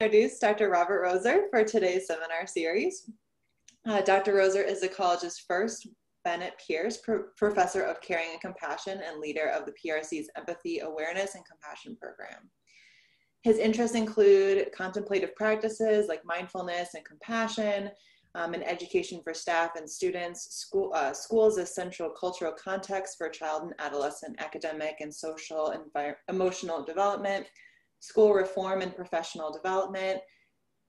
introduce Dr. Robert Roeser for today's seminar series. Uh, Dr. Roeser is the college's first Bennett Pierce Pro Professor of Caring and Compassion and leader of the PRC's Empathy, Awareness, and Compassion program. His interests include contemplative practices like mindfulness and compassion, um, and education for staff and students, school, uh, schools as central cultural context for child and adolescent academic and social and emotional development, school reform and professional development,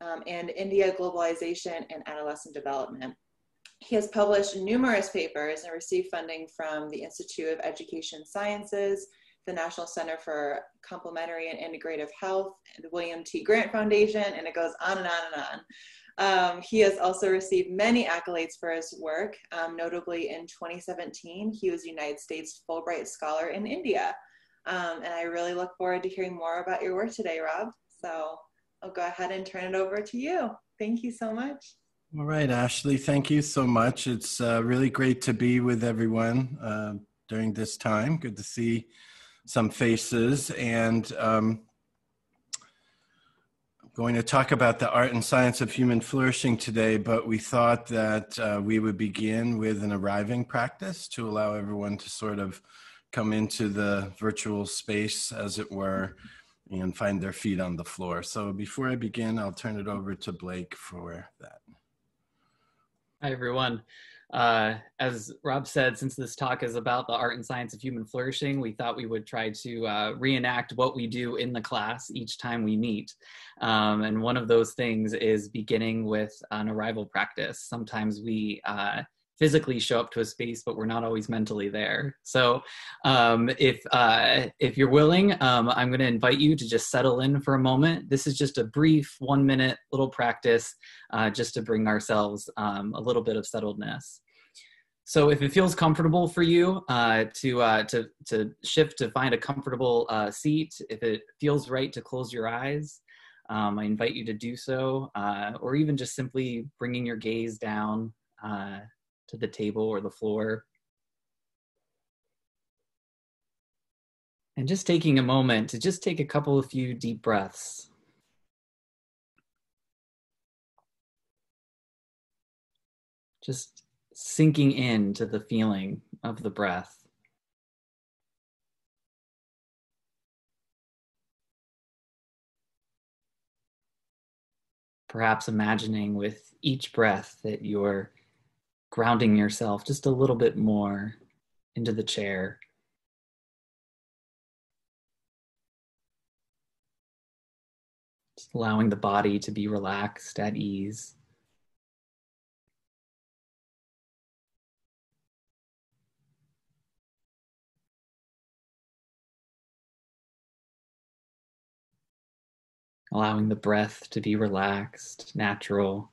um, and India globalization and adolescent development. He has published numerous papers and received funding from the Institute of Education Sciences, the National Center for Complementary and Integrative Health, the William T. Grant Foundation, and it goes on and on and on. Um, he has also received many accolades for his work. Um, notably, in 2017, he was United States Fulbright Scholar in India. Um, and I really look forward to hearing more about your work today, Rob. So I'll go ahead and turn it over to you. Thank you so much. All right, Ashley, thank you so much. It's uh, really great to be with everyone uh, during this time. Good to see some faces. And um, I'm going to talk about the art and science of human flourishing today, but we thought that uh, we would begin with an arriving practice to allow everyone to sort of come into the virtual space, as it were, and find their feet on the floor. So before I begin, I'll turn it over to Blake for that. Hi, everyone. Uh, as Rob said, since this talk is about the art and science of human flourishing, we thought we would try to uh, reenact what we do in the class each time we meet. Um, and one of those things is beginning with an arrival practice. Sometimes we uh, physically show up to a space, but we're not always mentally there. So um, if uh, if you're willing, um, I'm going to invite you to just settle in for a moment. This is just a brief one minute little practice, uh, just to bring ourselves um, a little bit of settledness. So if it feels comfortable for you uh, to uh, to to shift to find a comfortable uh, seat, if it feels right to close your eyes. Um, I invite you to do so, uh, or even just simply bringing your gaze down uh, to the table or the floor. And just taking a moment to just take a couple of few deep breaths. Just sinking into the feeling of the breath. Perhaps imagining with each breath that you're grounding yourself just a little bit more into the chair. Just allowing the body to be relaxed at ease. Allowing the breath to be relaxed, natural.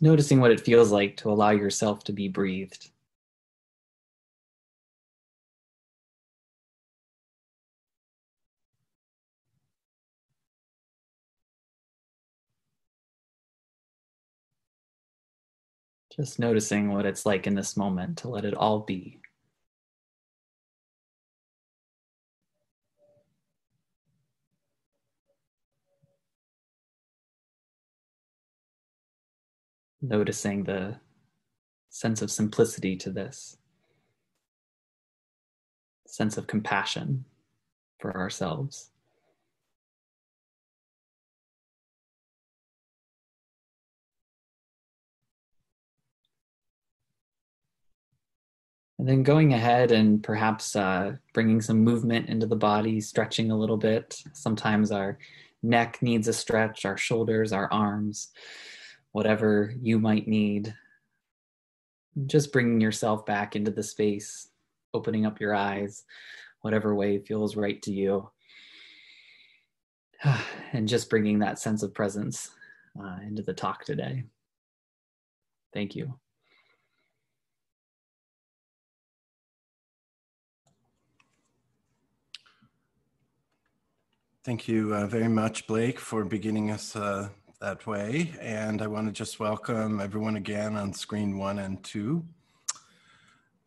Noticing what it feels like to allow yourself to be breathed. Just noticing what it's like in this moment to let it all be. Noticing the sense of simplicity to this, sense of compassion for ourselves. And then going ahead and perhaps uh, bringing some movement into the body, stretching a little bit. Sometimes our neck needs a stretch, our shoulders, our arms whatever you might need. Just bringing yourself back into the space, opening up your eyes, whatever way feels right to you. And just bringing that sense of presence uh, into the talk today. Thank you. Thank you uh, very much, Blake, for beginning us uh, that way. And I want to just welcome everyone again on screen one and two.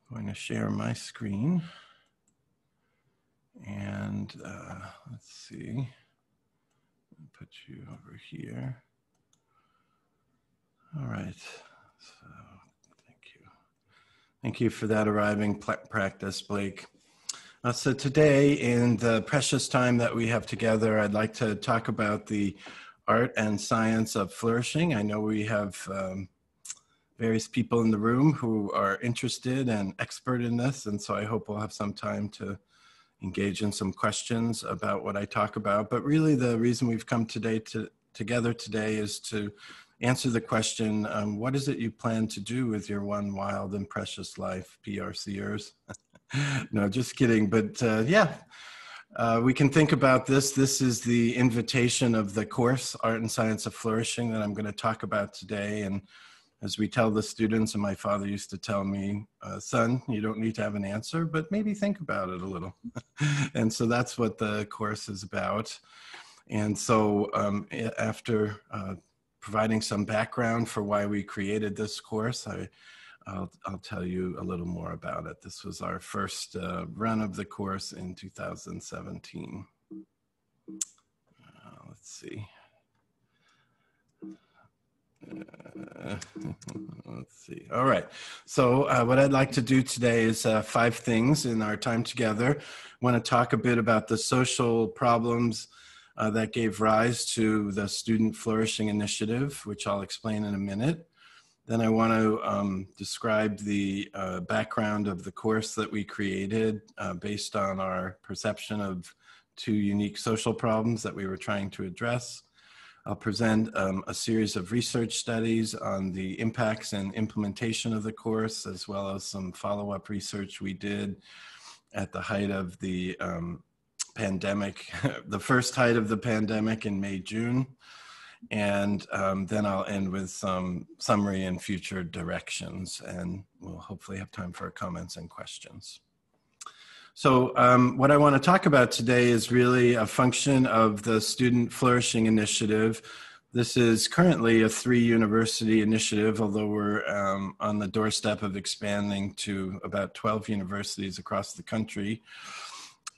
I'm going to share my screen. And uh, let's see. Put you over here. All right. So, thank you. Thank you for that arriving practice, Blake. Uh, so today, in the precious time that we have together, I'd like to talk about the art and science of flourishing. I know we have um, various people in the room who are interested and expert in this, and so I hope we'll have some time to engage in some questions about what I talk about. But really, the reason we've come today to together today is to answer the question: um, What is it you plan to do with your one wild and precious life, PRCers? no, just kidding. But uh, yeah. Uh, we can think about this. This is the invitation of the course, Art and Science of Flourishing, that I'm going to talk about today. And as we tell the students, and my father used to tell me, uh, son, you don't need to have an answer, but maybe think about it a little. and so that's what the course is about. And so um, after uh, providing some background for why we created this course, I, I'll, I'll tell you a little more about it. This was our first uh, run of the course in 2017. Uh, let's see. Uh, let's see. All right. So, uh, what I'd like to do today is uh, five things in our time together. I want to talk a bit about the social problems uh, that gave rise to the Student Flourishing Initiative, which I'll explain in a minute. Then, I want to um, describe the uh, background of the course that we created uh, based on our perception of two unique social problems that we were trying to address. I'll present um, a series of research studies on the impacts and implementation of the course, as well as some follow-up research we did at the height of the um, pandemic, the first height of the pandemic in May, June. And um, then I'll end with some summary and future directions, and we'll hopefully have time for comments and questions. So, um, what I want to talk about today is really a function of the Student Flourishing Initiative. This is currently a three university initiative, although we're um, on the doorstep of expanding to about 12 universities across the country.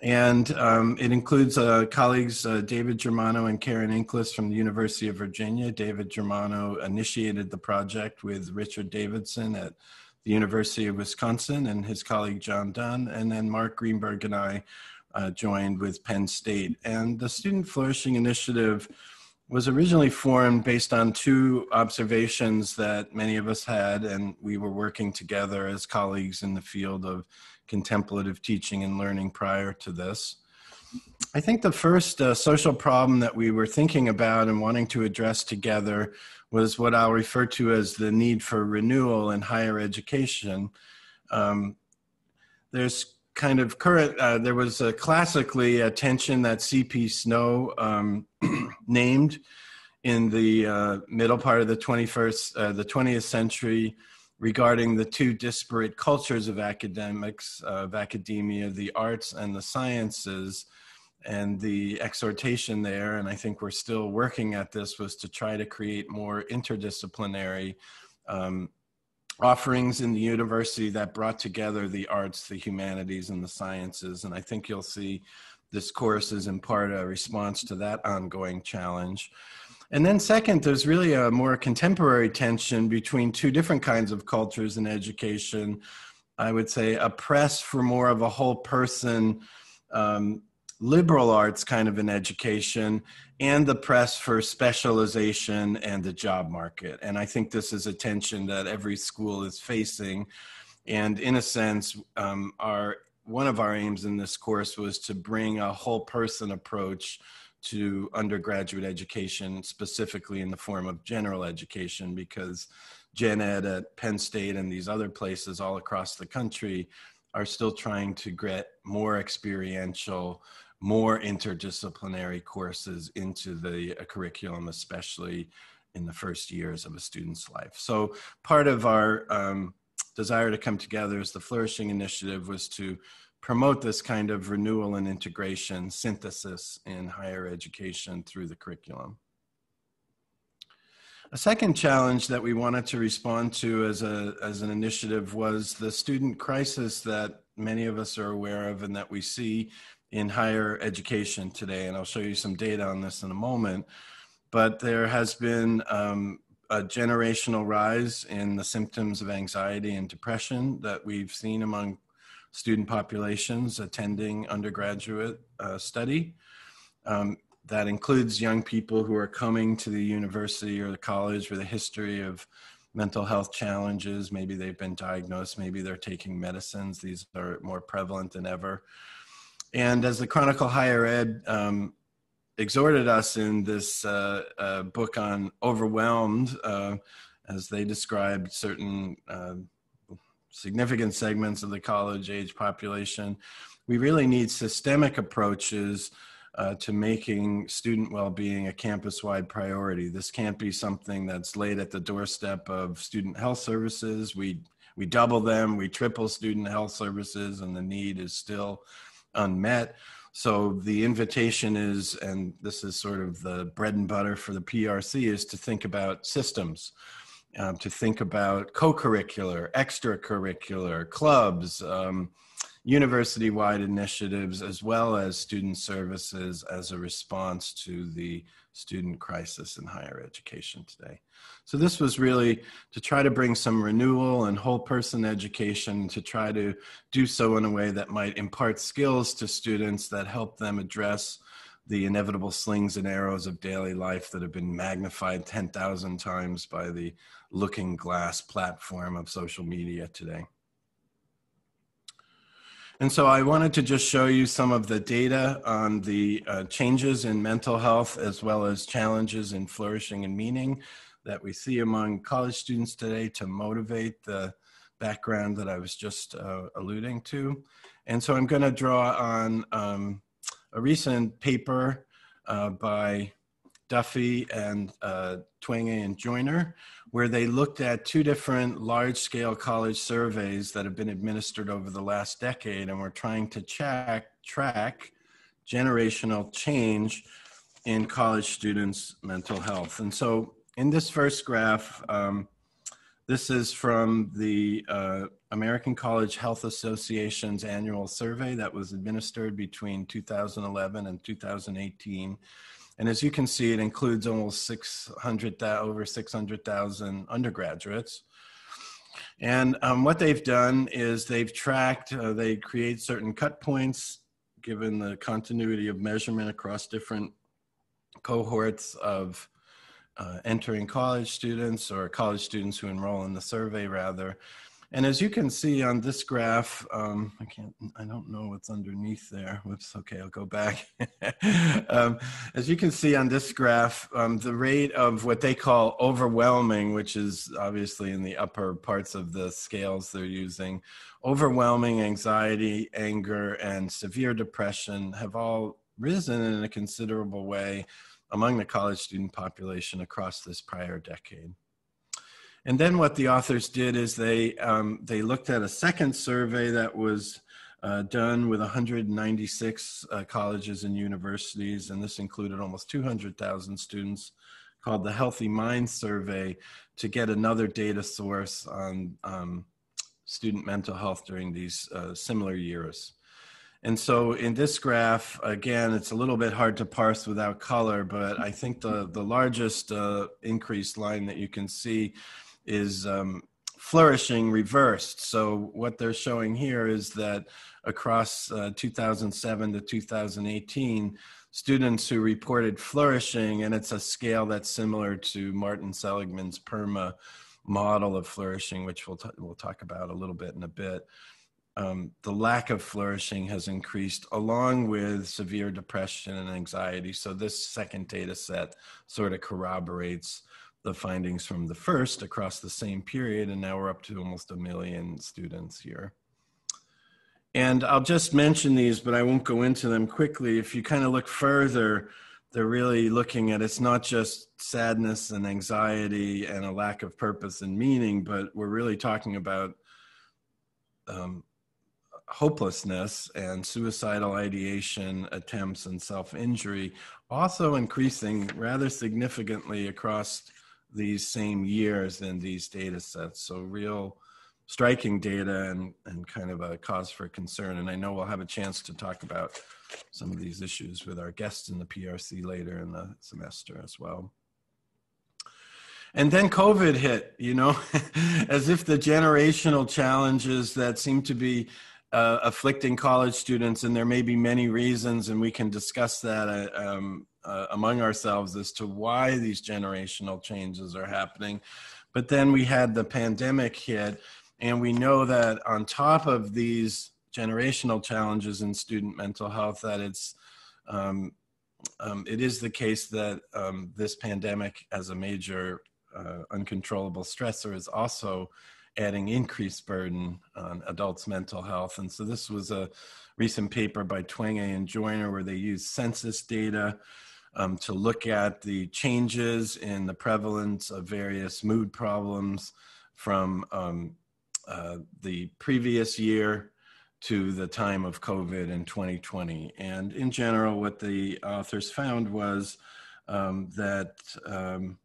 And um, it includes uh, colleagues uh, David Germano and Karen Inkelas from the University of Virginia. David Germano initiated the project with Richard Davidson at the University of Wisconsin and his colleague John Dunne, and then Mark Greenberg and I uh, joined with Penn State. And the Student Flourishing Initiative was originally formed based on two observations that many of us had, and we were working together as colleagues in the field of contemplative teaching and learning prior to this. I think the first uh, social problem that we were thinking about and wanting to address together was what I'll refer to as the need for renewal in higher education. Um, there's kind of current, uh, there was a classically a tension that C.P. Snow um, named in the uh, middle part of the 21st, uh, the 20th century regarding the two disparate cultures of academics, of academia, the arts and the sciences and the exhortation there, and I think we're still working at this, was to try to create more interdisciplinary um, offerings in the university that brought together the arts, the humanities, and the sciences. And I think you'll see this course is in part a response to that ongoing challenge. And then, second, there's really a more contemporary tension between two different kinds of cultures in education. I would say a press for more of a whole person um, liberal arts kind of an education and the press for specialization and the job market. And I think this is a tension that every school is facing. And in a sense, um, our one of our aims in this course was to bring a whole person approach to undergraduate education, specifically in the form of general education, because gen ed at Penn State and these other places all across the country are still trying to get more experiential more interdisciplinary courses into the uh, curriculum, especially in the first years of a student's life. So part of our um, desire to come together as the Flourishing Initiative was to promote this kind of renewal and integration synthesis in higher education through the curriculum. A second challenge that we wanted to respond to as, a, as an initiative was the student crisis that many of us are aware of and that we see in higher education today, and I'll show you some data on this in a moment. but there has been um, a generational rise in the symptoms of anxiety and depression that we've seen among student populations attending undergraduate uh, study. Um, that includes young people who are coming to the university or the college with a history of mental health challenges. Maybe they've been diagnosed, maybe they're taking medicines. These are more prevalent than ever. And as the Chronicle Higher Ed um, exhorted us in this uh, uh, book on Overwhelmed, uh, as they described certain uh, significant segments of the college age population, we really need systemic approaches uh, to making student well-being a campus-wide priority. This can't be something that's laid at the doorstep of student health services. We we double them, we triple student health services, and the need is still unmet. So the invitation is, and this is sort of the bread and butter for the PRC, is to think about systems. Um, to think about co-curricular, extracurricular, clubs, um, university wide initiatives as well as student services as a response to the student crisis in higher education today. So, this was really to try to bring some renewal and whole person education to try to do so in a way that might impart skills to students that help them address the inevitable slings and arrows of daily life that have been magnified 10,000 times by the looking glass platform of social media today. And so I wanted to just show you some of the data on the uh, changes in mental health as well as challenges in flourishing and meaning that we see among college students today to motivate the background that I was just uh, alluding to. And so I'm going to draw on um, a recent paper uh, by Duffy and uh, Twenge and Joiner, where they looked at two different large scale college surveys that have been administered over the last decade and were trying to check, track generational change in college students' mental health. And so in this first graph, um, this is from the uh, American College Health Association's annual survey that was administered between 2011 and 2018. And as you can see, it includes almost 600, over 600,000 undergraduates. And um, what they've done is they've tracked, uh, they create certain cut points given the continuity of measurement across different cohorts of uh, entering college students or college students who enroll in the survey rather. And as you can see on this graph, um, I can't, I don't know what's underneath there. Whoops, okay, I'll go back. um, as you can see on this graph, um, the rate of what they call overwhelming, which is obviously in the upper parts of the scales they're using, overwhelming anxiety, anger, and severe depression have all risen in a considerable way among the college student population across this prior decade. And then what the authors did is they um, they looked at a second survey that was uh, done with 196 uh, colleges and universities, and this included almost 200,000 students, called the Healthy Mind Survey, to get another data source on um, student mental health during these uh, similar years. And so in this graph, again, it's a little bit hard to parse without color, but I think the, the largest uh, increased line that you can see is um, flourishing reversed. So what they're showing here is that across uh, 2007 to 2018, students who reported flourishing, and it's a scale that's similar to Martin Seligman's PERMA model of flourishing, which we'll, we'll talk about a little bit in a bit. Um, the lack of flourishing has increased along with severe depression and anxiety. So, this second data set sort of corroborates the findings from the first across the same period, and now we're up to almost a million students here. And I'll just mention these, but I won't go into them quickly. If you kind of look further, they're really looking at it's not just sadness and anxiety and a lack of purpose and meaning, but we're really talking about um, hopelessness and suicidal ideation attempts and self injury, also increasing rather significantly across these same years in these data sets. So real striking data and, and kind of a cause for concern. And I know we'll have a chance to talk about some of these issues with our guests in the PRC later in the semester as well. and then COVID hit, you know, as if the generational challenges that seem to be uh, afflicting college students, and there may be many reasons, and we can discuss that uh, um, uh, among ourselves as to why these generational changes are happening. But then we had the pandemic hit, and we know that on top of these generational challenges in student mental health, that it's um, um, it is the case that um, this pandemic, as a major uh, uncontrollable stressor, is also adding increased burden on adults' mental health. And so this was a recent paper by Twenge and Joiner where they used census data um, to look at the changes in the prevalence of various mood problems from um, uh, the previous year to the time of COVID in 2020. And in general, what the authors found was um, that um,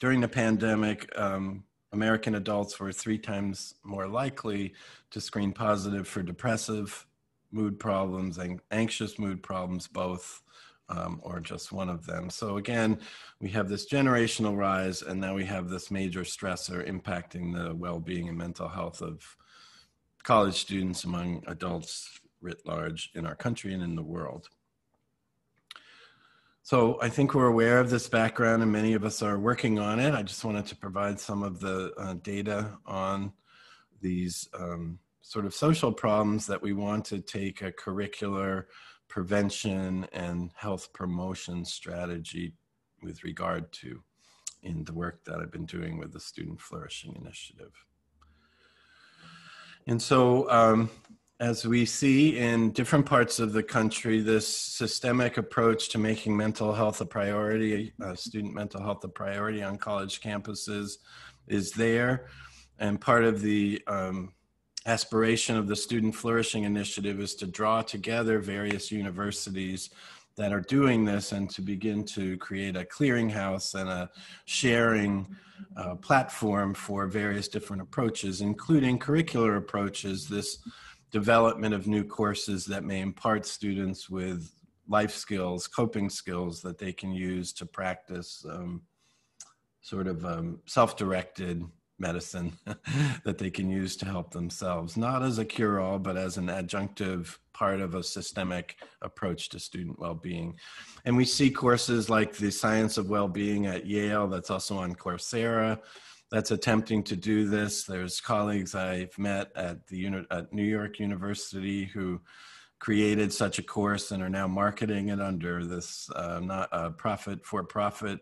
during the pandemic, um, American adults were three times more likely to screen positive for depressive mood problems and anxious mood problems, both. Um, or just one of them. So again, we have this generational rise, and now we have this major stressor impacting the well-being and mental health of college students among adults writ large in our country and in the world. So I think we're aware of this background and many of us are working on it. I just wanted to provide some of the uh, data on these um, sort of social problems that we want to take a curricular prevention and health promotion strategy with regard to in the work that I've been doing with the Student Flourishing Initiative. And so um, as we see in different parts of the country, this systemic approach to making mental health a priority, uh, student mental health a priority on college campuses is there. And part of the um, aspiration of the Student Flourishing Initiative is to draw together various universities that are doing this and to begin to create a clearinghouse and a sharing uh, platform for various different approaches, including curricular approaches. This development of new courses that may impart students with life skills, coping skills that they can use to practice um, sort of um, self directed medicine that they can use to help themselves, not as a cure all, but as an adjunctive part of a systemic approach to student well being. And we see courses like the Science of Well Being at Yale, that's also on Coursera that's attempting to do this. There's colleagues I've met at the at New York University who created such a course and are now marketing it under this uh, not a profit for profit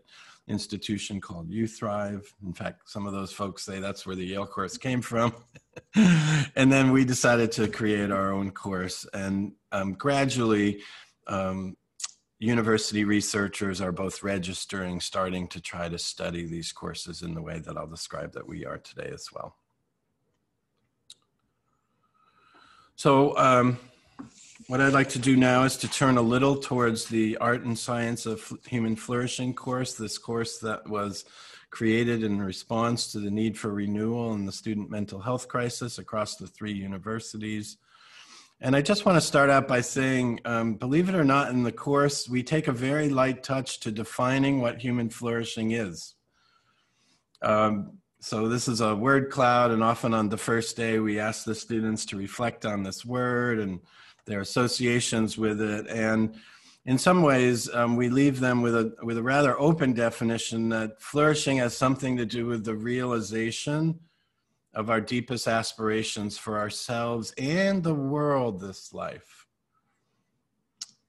institution called uThrive. In fact, some of those folks say that's where the Yale course came from. and then we decided to create our own course and um, gradually um, university researchers are both registering, starting to try to study these courses in the way that I'll describe that we are today as well. So um, what I'd like to do now is to turn a little towards the Art and Science of Human Flourishing course, this course that was created in response to the need for renewal in the student mental health crisis across the three universities. And I just want to start out by saying, um, believe it or not, in the course, we take a very light touch to defining what human flourishing is. Um, so this is a word cloud, and often on the first day, we ask the students to reflect on this word and their associations with it. And in some ways, um, we leave them with a with a rather open definition that flourishing has something to do with the realization of our deepest aspirations for ourselves and the world this life.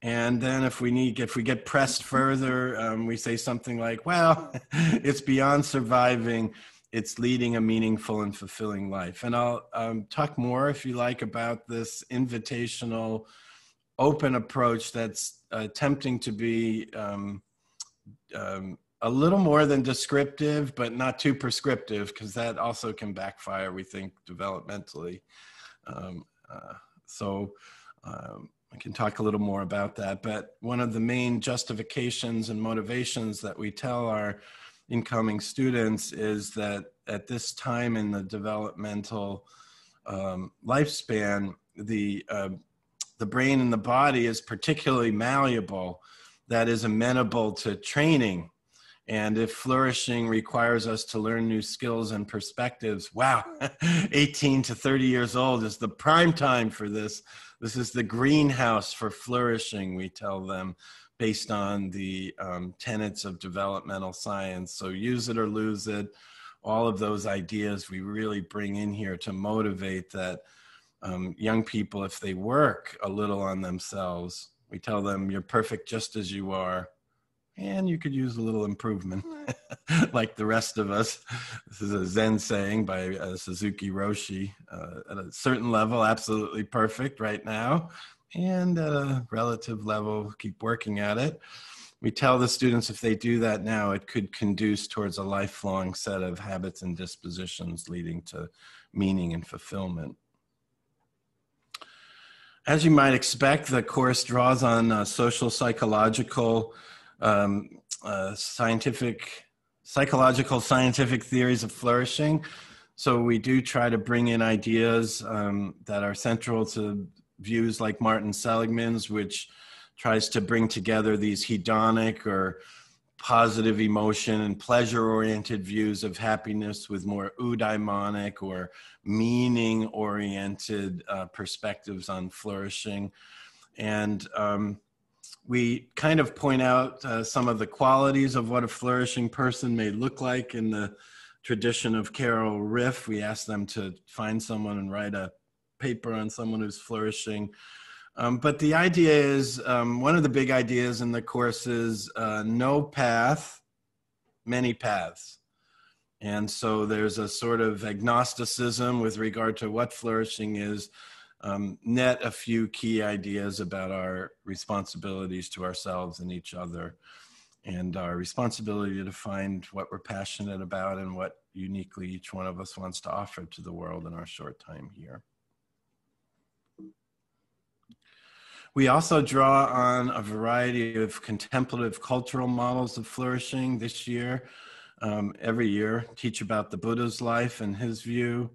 And then if we need, if we get pressed further, um, we say something like, well, it's beyond surviving. It's leading a meaningful and fulfilling life. And I'll um, talk more, if you like, about this invitational, open approach that's attempting to be um, um a little more than descriptive, but not too prescriptive, because that also can backfire, we think, developmentally. Um, uh, so um, I can talk a little more about that. But one of the main justifications and motivations that we tell our incoming students is that at this time in the developmental um, lifespan, the uh, the brain and the body is particularly malleable, that is amenable to training And if flourishing requires us to learn new skills and perspectives, wow, 18 to 30 years old is the prime time for this. This is the greenhouse for flourishing, we tell them, based on the um, tenets of developmental science. So use it or lose it. All of those ideas we really bring in here to motivate that um, young people, if they work a little on themselves, we tell them you're perfect just as you are and you could use a little improvement like the rest of us. This is a zen saying by uh, suzuki roshi uh, at a certain level absolutely perfect right now. And at a relative level keep working at it. We tell the students if they do that now it could conduce towards a lifelong set of habits and dispositions leading to meaning and fulfillment. As you might expect the course draws on uh, social psychological um, uh, scientific, psychological scientific theories of flourishing. So we do try to bring in ideas um, that are central to views like Martin Seligman's, which tries to bring together these hedonic or positive emotion and pleasure oriented views of happiness with more eudaimonic or meaning oriented uh, perspectives on flourishing. And um, we kind of point out uh, some of the qualities of what a flourishing person may look like in the tradition of Carol Ryff. We ask them to find someone and write a paper on someone who's flourishing. Um, but the idea is um, one of the big ideas in the course is uh, no path, many paths. And so there's a sort of agnosticism with regard to what flourishing is um, net a few key ideas about our responsibilities to ourselves and each other and our responsibility to find what we're passionate about and what uniquely each one of us wants to offer to the world in our short time here. We also draw on a variety of contemplative cultural models of flourishing this year. Um, every year, teach about the Buddha's life and his view,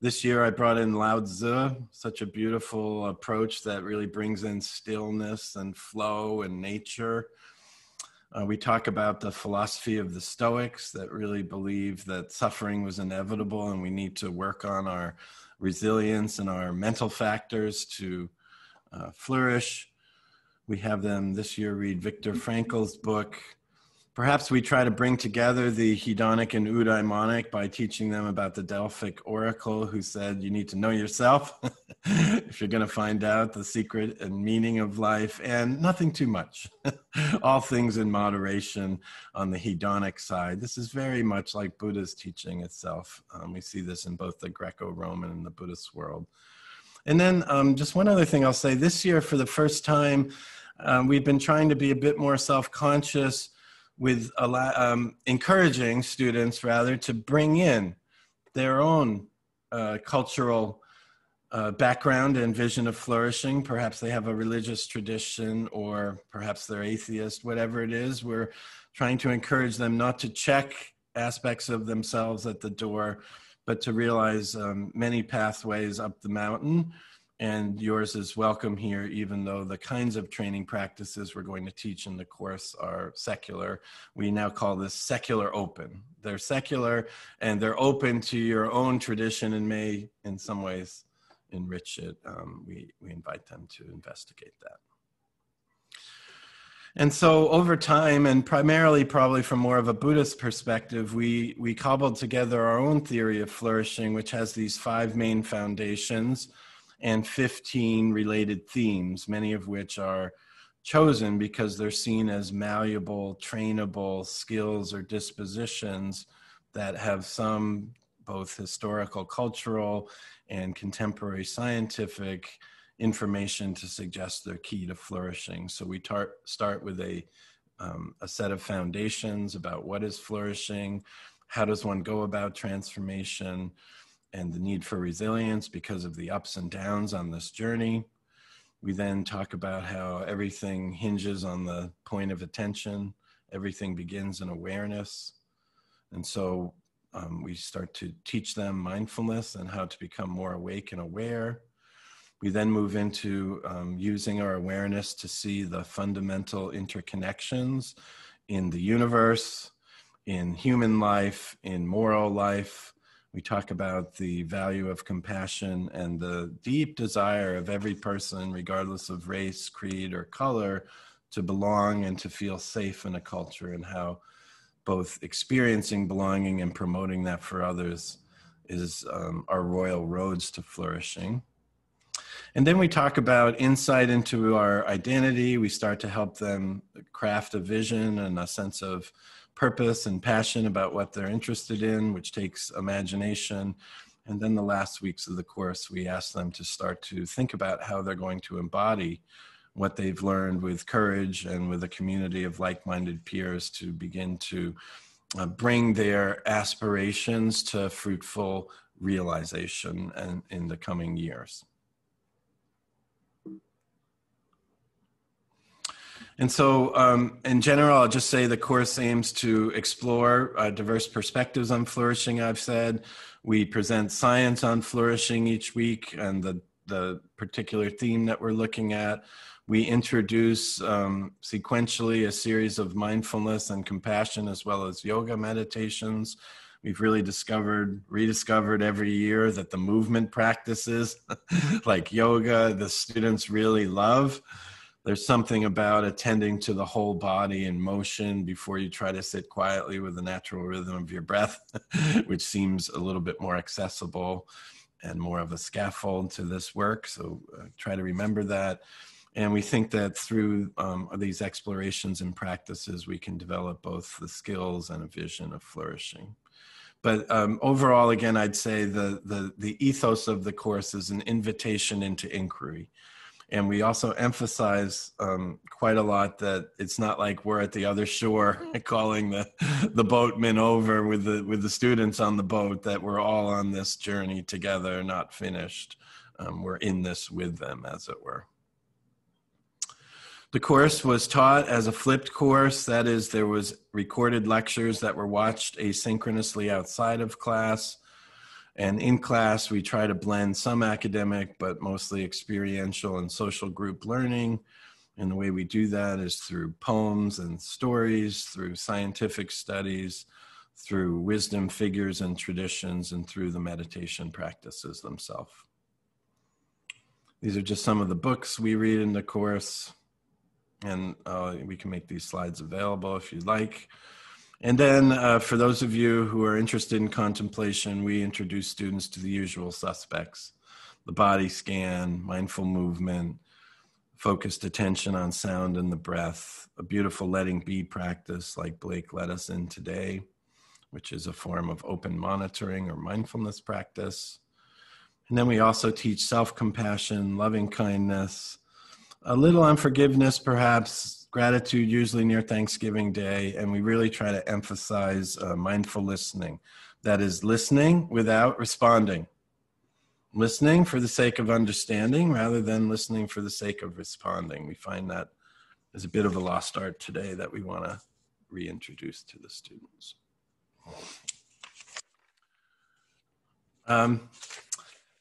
this year I brought in Lao Tzu, such a beautiful approach that really brings in stillness and flow and nature. Uh, we talk about the philosophy of the Stoics that really believe that suffering was inevitable and we need to work on our resilience and our mental factors to uh, flourish. We have them this year read Viktor Frankl's book, Perhaps we try to bring together the hedonic and eudaimonic by teaching them about the Delphic oracle who said you need to know yourself if you're going to find out the secret and meaning of life, and nothing too much. All things in moderation on the hedonic side. This is very much like Buddha's teaching itself. Um, we see this in both the Greco Roman and the Buddhist world. And then um, just one other thing I'll say this year, for the first time, um, we've been trying to be a bit more self conscious with a lot, um, encouraging students rather to bring in their own uh, cultural uh, background and vision of flourishing. Perhaps they have a religious tradition or perhaps they're atheist, whatever it is. We're trying to encourage them not to check aspects of themselves at the door, but to realize um, many pathways up the mountain and yours is welcome here, even though the kinds of training practices we're going to teach in the course are secular. We now call this secular open. They're secular and they're open to your own tradition and may, in some ways, enrich it. Um, we, we invite them to investigate that. And so over time, and primarily probably from more of a Buddhist perspective, we, we cobbled together our own theory of flourishing, which has these five main foundations and 15 related themes, many of which are chosen because they're seen as malleable, trainable skills or dispositions that have some both historical, cultural, and contemporary scientific information to suggest they're key to flourishing. So we tar- start with a um, a set of foundations about what is flourishing, how does one go about transformation, and the need for resilience because of the ups and downs on this journey. We then talk about how everything hinges on the point of attention, everything begins in awareness. And so um, we start to teach them mindfulness and how to become more awake and aware. We then move into um, using our awareness to see the fundamental interconnections in the universe, in human life, in moral life. We talk about the value of compassion and the deep desire of every person, regardless of race, creed, or color, to belong and to feel safe in a culture, and how both experiencing belonging and promoting that for others is um, our royal roads to flourishing. And then we talk about insight into our identity. We start to help them craft a vision and a sense of purpose and passion about what they're interested in, which takes imagination. And then the last weeks of the course, we ask them to start to think about how they're going to embody what they've learned with courage and with a community of like minded peers to begin to uh, bring their aspirations to fruitful realization and in the coming years. And so, um, in general, I'll just say the course aims to explore uh, diverse perspectives on flourishing. I've said we present science on flourishing each week and the, the particular theme that we're looking at. We introduce um, sequentially a series of mindfulness and compassion as well as yoga meditations. We've really discovered, rediscovered every year that the movement practices like yoga, the students really love there's something about attending to the whole body in motion before you try to sit quietly with the natural rhythm of your breath, which seems a little bit more accessible and more of a scaffold to this work. So uh, try to remember that. And we think that through um, these explorations and practices, we can develop both the skills and a vision of flourishing. But um, overall, again, I'd say the, the, the ethos of the course is an invitation into inquiry and we also emphasize um, quite a lot that it's not like we're at the other shore calling the the boatmen over with the with the students on the boat that we're all on this journey together not finished. Um, we're in this with them as it were. The course was taught as a flipped course. That is there was recorded lectures that were watched asynchronously outside of class and in class, we try to blend some academic, but mostly experiential and social group learning. And the way we do that is through poems and stories, through scientific studies, through wisdom figures and traditions, and through the meditation practices themselves. These are just some of the books we read in the course, and uh, we can make these slides available if you'd like. And then, uh, for those of you who are interested in contemplation, we introduce students to the usual suspects the body scan, mindful movement, focused attention on sound and the breath, a beautiful letting be practice like Blake led us in today, which is a form of open monitoring or mindfulness practice. And then we also teach self compassion, loving kindness, a little unforgiveness, perhaps gratitude usually near Thanksgiving Day, and we really try to emphasize uh, mindful listening. That is, listening without responding. Listening for the sake of understanding rather than listening for the sake of responding. We find that is a bit of a lost art today that we want to reintroduce to the students. Um,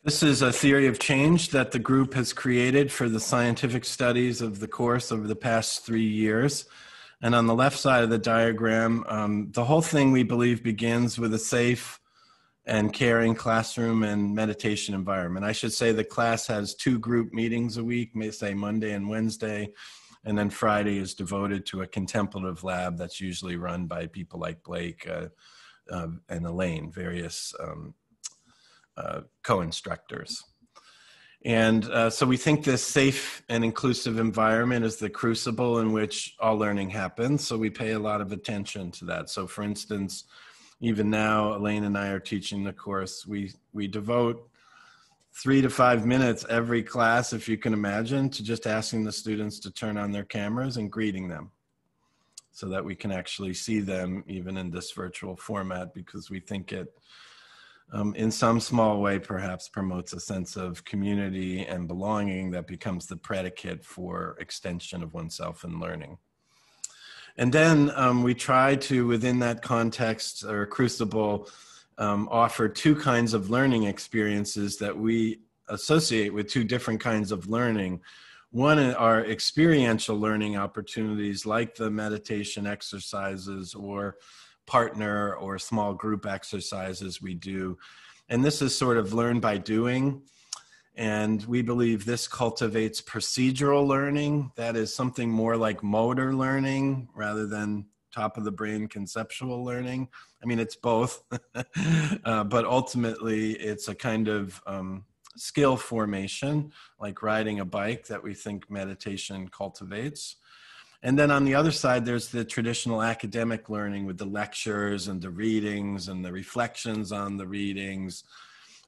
this is a theory of change that the group has created for the scientific studies of the course over the past three years. And on the left side of the diagram, um, the whole thing we believe begins with a safe and caring classroom and meditation environment. I should say the class has two group meetings a week, may say Monday and Wednesday, and then Friday is devoted to a contemplative lab that's usually run by people like Blake uh, uh, and Elaine, various um, uh, co-instructors. And uh, so we think this safe and inclusive environment is the crucible in which all learning happens. So we pay a lot of attention to that. So for instance, even now, Elaine and I are teaching the course. We, we devote three to five minutes every class, if you can imagine, to just asking the students to turn on their cameras and greeting them so that we can actually see them even in this virtual format because we think it um, in some small way, perhaps promotes a sense of community and belonging that becomes the predicate for extension of oneself and learning. And then um, we try to, within that context or crucible, um, offer two kinds of learning experiences that we associate with two different kinds of learning. One are experiential learning opportunities like the meditation exercises or partner or small group exercises we do. And this is sort of learn by doing. And we believe this cultivates procedural learning. That is something more like motor learning rather than top of the brain conceptual learning. I mean, it's both, uh, but ultimately, it's a kind of um, skill formation, like riding a bike, that we think meditation cultivates. And then on the other side, there's the traditional academic learning with the lectures and the readings and the reflections on the readings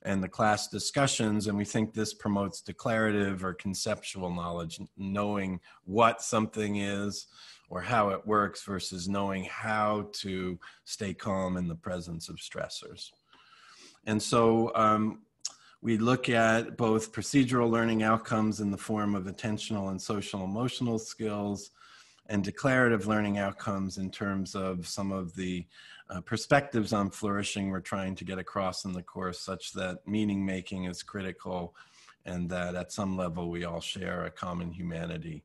and the class discussions. And we think this promotes declarative or conceptual knowledge, knowing what something is or how it works versus knowing how to stay calm in the presence of stressors. And so um, we look at both procedural learning outcomes in the form of attentional and social emotional skills and declarative learning outcomes in terms of some of the uh, perspectives on flourishing we're trying to get across in the course, such that meaning making is critical and that at some level we all share a common humanity.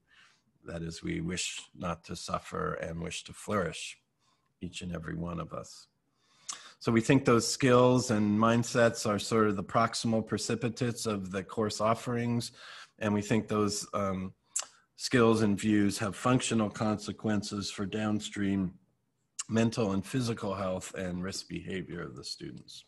That is, we wish not to suffer and wish to flourish, each and every one of us. So we think those skills and mindsets are sort of the proximal precipitates of the course offerings, and we think those um, skills and views have functional consequences for downstream mental and physical health and risk behavior of the students.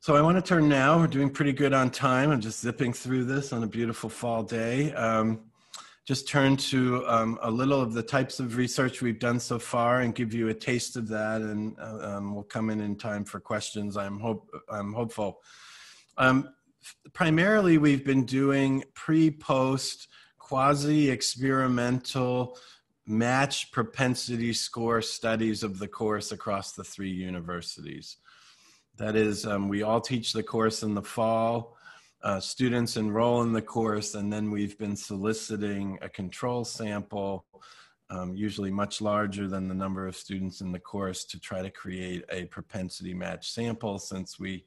So I want to turn now, we're doing pretty good on time. I'm just zipping through this on a beautiful fall day. Um, just turn to um, a little of the types of research we've done so far and give you a taste of that and uh, um, we'll come in in time for questions. I'm, hope, I'm hopeful. Um, primarily we've been doing pre-post quasi-experimental match propensity score studies of the course across the three universities. That is, um, we all teach the course in the fall. Uh, students enroll in the course, and then we've been soliciting a control sample, um, usually much larger than the number of students in the course, to try to create a propensity match sample since we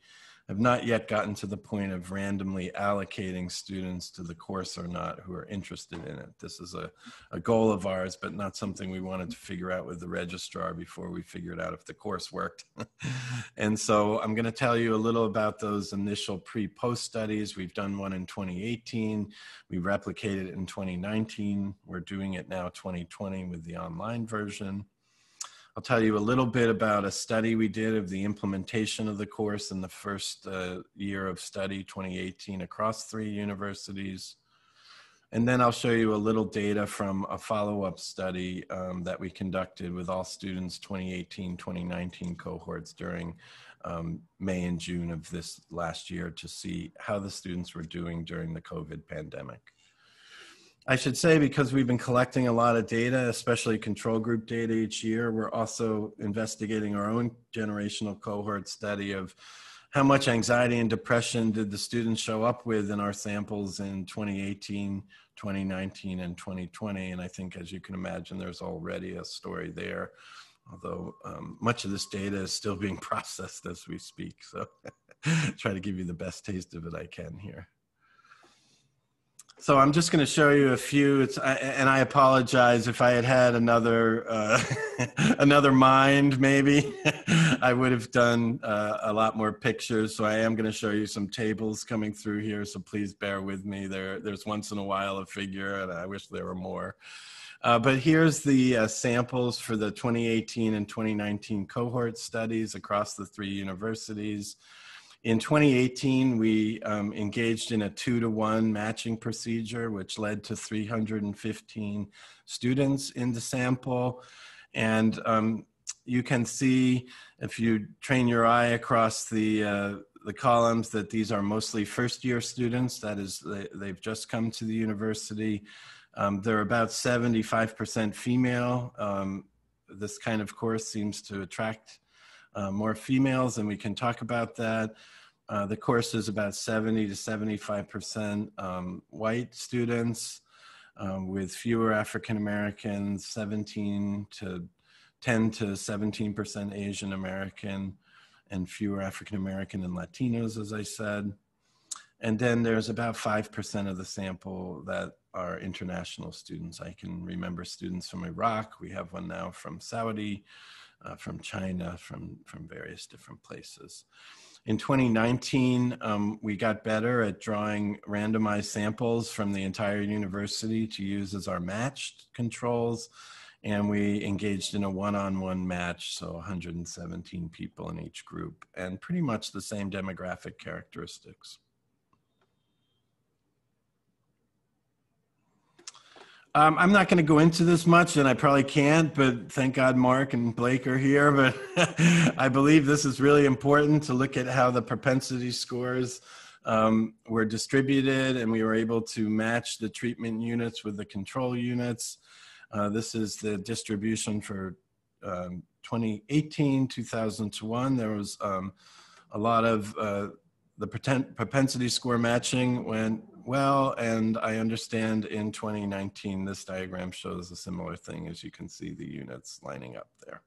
have not yet gotten to the point of randomly allocating students to the course or not who are interested in it. This is a, a goal of ours, but not something we wanted to figure out with the registrar before we figured out if the course worked. and so I'm going to tell you a little about those initial pre-post studies. We've done one in 2018. We replicated it in 2019. We're doing it now 2020 with the online version. I'll tell you a little bit about a study we did of the implementation of the course in the first uh, year of study, 2018, across three universities. And then I'll show you a little data from a follow-up study um, that we conducted with all students 2018-2019 cohorts during um, May and June of this last year to see how the students were doing during the COVID pandemic. I should say because we've been collecting a lot of data, especially control group data each year, we're also investigating our own generational cohort study of how much anxiety and depression did the students show up with in our samples in 2018, 2019, and 2020. And I think, as you can imagine, there's already a story there, although um, much of this data is still being processed as we speak. So try to give you the best taste of it I can here. So I'm just going to show you a few. It's and I apologize if I had had another uh, another mind. Maybe I would have done uh, a lot more pictures. So I am going to show you some tables coming through here. So please bear with me. There, there's once in a while a figure, and I wish there were more. Uh, but here's the uh, samples for the 2018 and 2019 cohort studies across the three universities. In 2018, we um, engaged in a two to one matching procedure, which led to 315 students in the sample. And um, you can see if you train your eye across the, uh, the columns that these are mostly first year students. That is, they, they've just come to the university. Um, they're about 75% female. Um, this kind of course seems to attract uh, more females, and we can talk about that. Uh, the course is about 70 to 75% um, white students um, with fewer African Americans, 17 to 10 to 17% Asian American, and fewer African American and Latinos, as I said. And then there's about 5% of the sample that are international students. I can remember students from Iraq. We have one now from Saudi, uh, from China, from, from various different places. In 2019, um, we got better at drawing randomized samples from the entire university to use as our matched controls. And we engaged in a one on one match, so 117 people in each group, and pretty much the same demographic characteristics. Um, I'm not going to go into this much, and I probably can't, but thank God Mark and Blake are here. But I believe this is really important to look at how the propensity scores um, were distributed, and we were able to match the treatment units with the control units. Uh, this is the distribution for um, 2018, 2001. There was um, a lot of uh, the propensity score matching went well, and I understand in 2019 this diagram shows a similar thing as you can see the units lining up there.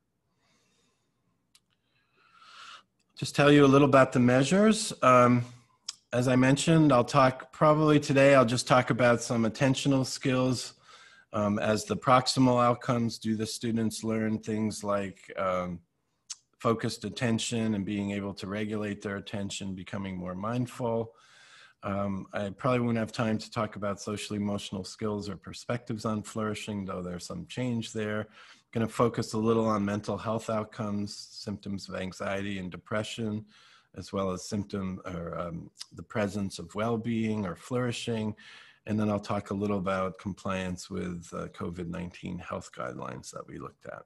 Just tell you a little about the measures. Um, as I mentioned, I'll talk probably today, I'll just talk about some attentional skills. Um, as the proximal outcomes, do the students learn things like um, focused attention and being able to regulate their attention, becoming more mindful. Um, I probably won't have time to talk about social emotional skills or perspectives on flourishing, though there's some change there. I'm Going to focus a little on mental health outcomes, symptoms of anxiety and depression, as well as symptom or um, the presence of well-being or flourishing. And then I'll talk a little about compliance with uh, COVID-19 health guidelines that we looked at.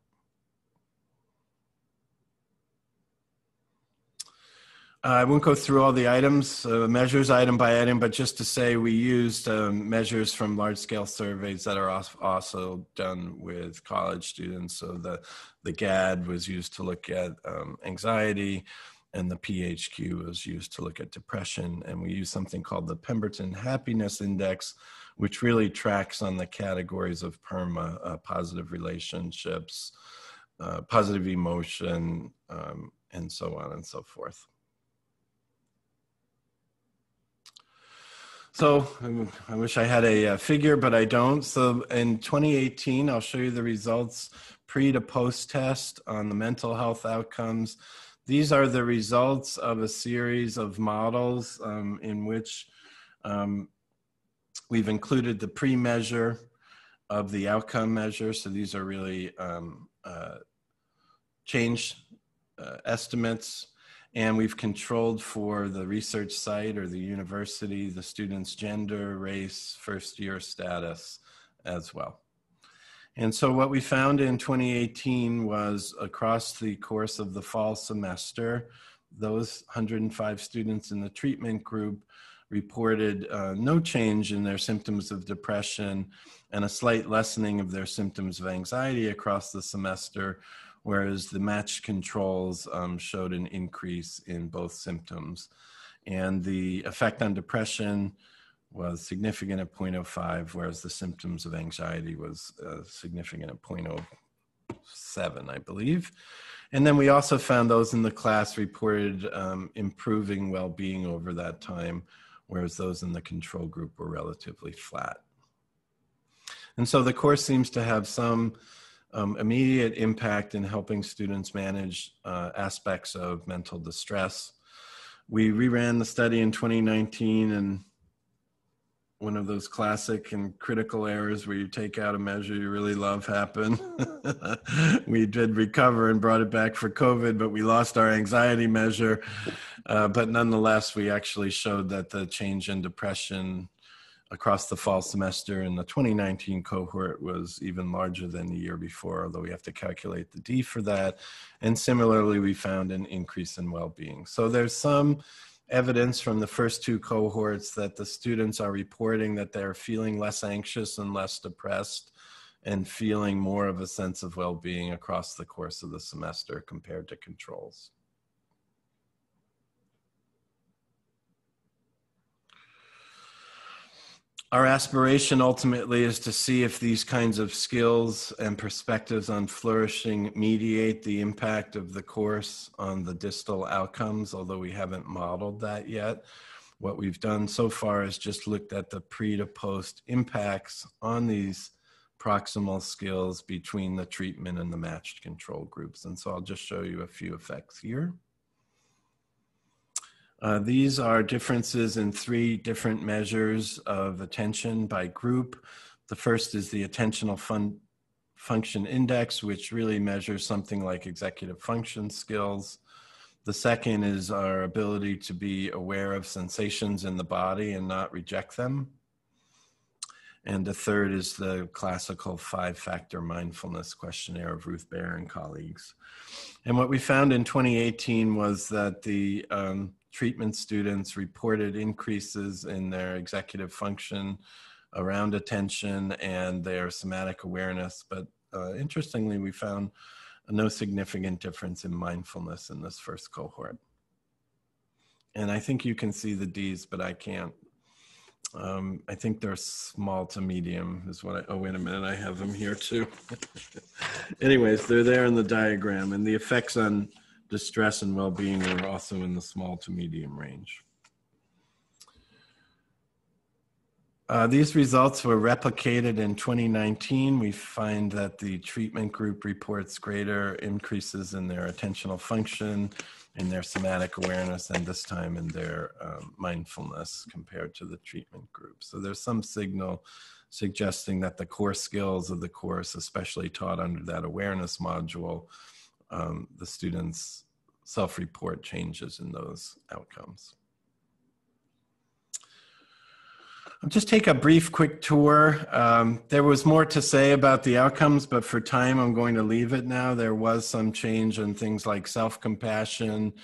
I won't go through all the items, uh, measures item by item, but just to say we used um, measures from large scale surveys that are also done with college students. So the, the GAD was used to look at um, anxiety and the PHQ was used to look at depression. And we use something called the Pemberton Happiness Index, which really tracks on the categories of PERMA, uh, positive relationships, uh, positive emotion, um, and so on and so forth. So I wish I had a, a, figure, but I don't. So in 2018, I'll show you the results pre to post test on the mental health outcomes. These are the results of a series of models um, in which um, we've included the pre measure of the outcome measure. So these are really um, uh, change uh, estimates and we've controlled for the research site or the university, the student's gender, race, first year status as well. And so what we found in 2018 was across the course of the fall semester, those 105 students in the treatment group reported uh, no change in their symptoms of depression and a slight lessening of their symptoms of anxiety across the semester, whereas the matched controls um, showed an increase in both symptoms. And the effect on depression was significant at 0.05, whereas the symptoms of anxiety was uh, significant at 0.07, I believe. And then we also found those in the class reported um, improving well being over that time, whereas those in the control group were relatively flat. And so the course seems to have some um, immediate impact in helping students manage uh, aspects of mental distress. We reran the study in 2019 and one of those classic and critical errors where you take out a measure you really love happen. we did recover and brought it back for COVID, but we lost our anxiety measure. Uh, but nonetheless, we actually showed that the change in depression across the fall semester in the 2019 cohort was even larger than the year before, although we have to calculate the D for that. And similarly, we found an increase in well-being. So there's some evidence from the first two cohorts that the students are reporting that they're feeling less anxious and less depressed and feeling more of a sense of well-being across the course of the semester compared to controls. Our aspiration ultimately is to see if these kinds of skills and perspectives on flourishing mediate the impact of the course on the distal outcomes, although we haven't modeled that yet. what we've done so far is just looked at the pre to post impacts on these proximal skills between the treatment and the matched control groups. And so I'll just show you a few effects here. Uh, these are differences in three different measures of attention by group. The first is the attentional fun function index, which really measures something like executive function skills. The second is our ability to be aware of sensations in the body and not reject them. And the third is the classical five factor mindfulness questionnaire of Ruth Baer and colleagues. And what we found in 2018 was that the um, treatment students reported increases in their executive function around attention and their somatic awareness. But uh, interestingly, we found no significant difference in mindfulness in this first cohort. And I think you can see the D's, but I can't. Um, I think they're small to medium is what I, oh, wait a minute, I have them here too. Anyways, they're there in the diagram and the effects on distress and well-being are also in the small to medium range. Uh, these results were replicated in 2019. We find that the treatment group reports greater increases in their attentional function, in their somatic awareness, and this time in their um, mindfulness compared to the treatment group. So there's some signal suggesting that the core skills of the course, especially taught under that awareness module, um, the students self-report changes in those outcomes. I'll just take a brief quick tour. Um, there was more to say about the outcomes, but for time, I'm going to leave it now. There was some change in things like self-compassion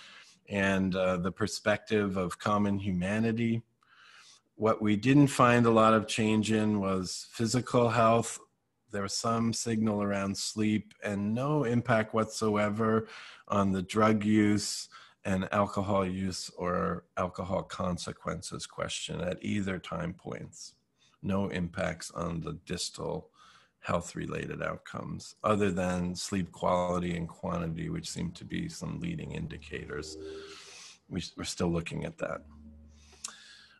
and uh, the perspective of common humanity. What we didn't find a lot of change in was physical health there was some signal around sleep and no impact whatsoever on the drug use and alcohol use or alcohol consequences question at either time points. No impacts on the distal health related outcomes other than sleep quality and quantity, which seem to be some leading indicators. We, are still looking at that.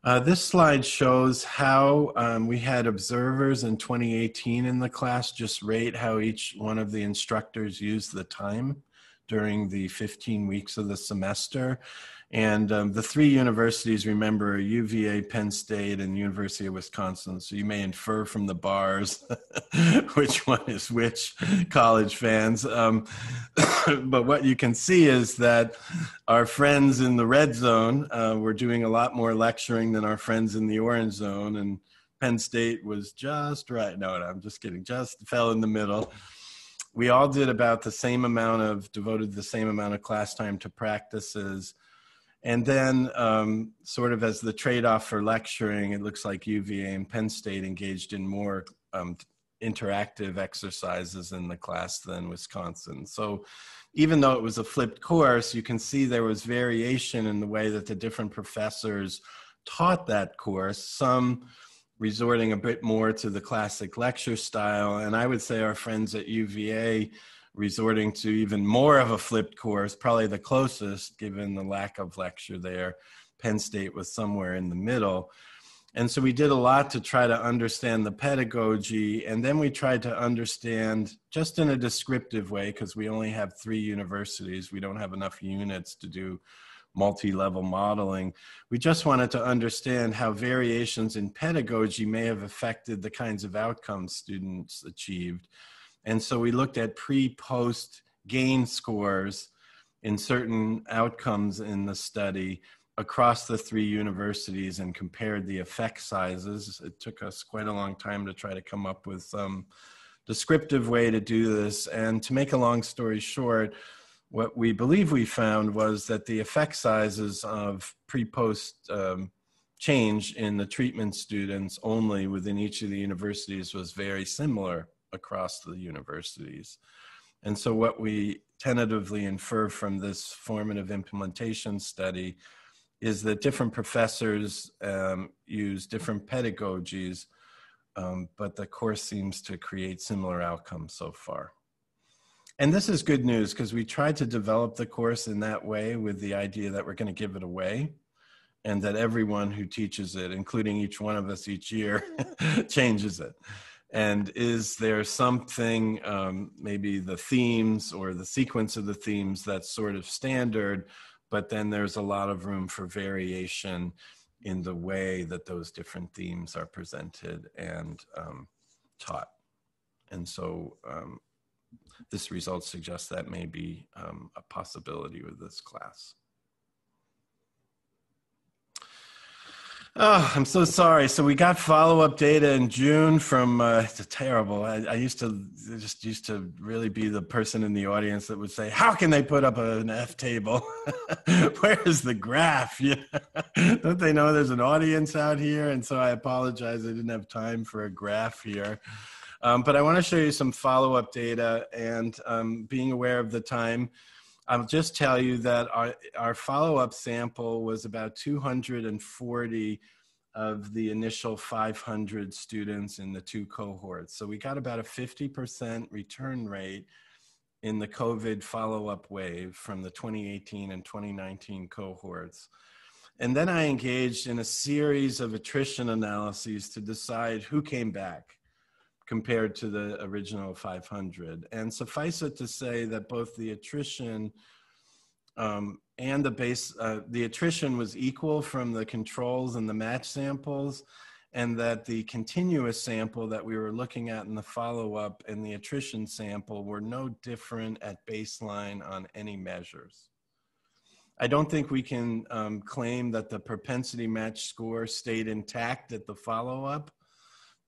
Uh, this slide shows how um, we had observers in 2018 in the class just rate how each one of the instructors used the time during the 15 weeks of the semester. And um, the three universities, remember, UVA, Penn State, and University of Wisconsin. So you may infer from the bars which one is which college fans. Um, but what you can see is that our friends in the red zone uh, were doing a lot more lecturing than our friends in the orange zone. And Penn State was just right. No, no I'm just kidding, just fell in the middle we all did about the same amount of devoted the same amount of class time to practices and then, um, sort of as the trade off for lecturing, it looks like UVA and Penn State engaged in more um, interactive exercises in the class than Wisconsin. So, even though it was a flipped course, you can see there was variation in the way that the different professors taught that course. Some resorting a bit more to the classic lecture style. And I would say our friends at UVA resorting to even more of a flipped course, probably the closest given the lack of lecture there. Penn State was somewhere in the middle. And so we did a lot to try to understand the pedagogy. And then we tried to understand just in a descriptive way, because we only have three universities, we don't have enough units to do multi level modeling. We just wanted to understand how variations in pedagogy may have affected the kinds of outcomes students achieved. And so we looked at pre post gain scores in certain outcomes in the study across the three universities and compared the effect sizes. It took us quite a long time to try to come up with some descriptive way to do this. And to make a long story short, what we believe we found was that the effect sizes of pre post um, change in the treatment students only within each of the universities was very similar across the universities. And so, what we tentatively infer from this formative implementation study is that different professors um, use different pedagogies, um, but the course seems to create similar outcomes so far. And this is good news because we tried to develop the course in that way with the idea that we're going to give it away. and that everyone who teaches it, including each one of us each year, changes it. And is there something, um, maybe the themes or the sequence of the themes that's sort of standard, but then there's a lot of room for variation in the way that those different themes are presented and um, taught. And so um, this result suggests that may be um, a possibility with this class. Oh, I'm so sorry. So we got follow-up data in June from. Uh, it's terrible. I, I, used to just used to really be the person in the audience that would say, "How can they put up an F table? Where is the graph? Don't they know there's an audience out here?" And so I apologize. I didn't have time for a graph here. Um, but I want to show you some follow-up data, and um, being aware of the time. I'll just tell you that our, our follow up sample was about 240 of the initial 500 students in the two cohorts. So we got about a 50% return rate in the COVID follow up wave from the 2018 and 2019 cohorts. And then I engaged in a series of attrition analyses to decide who came back compared to the original 500. And suffice it to say that both the attrition um, and the base, uh, the attrition was equal from the controls and the match samples, and that the continuous sample that we were looking at in the follow up and the attrition sample were no different at baseline on any measures. I don't think we can um, claim that the propensity match score stayed intact at the follow up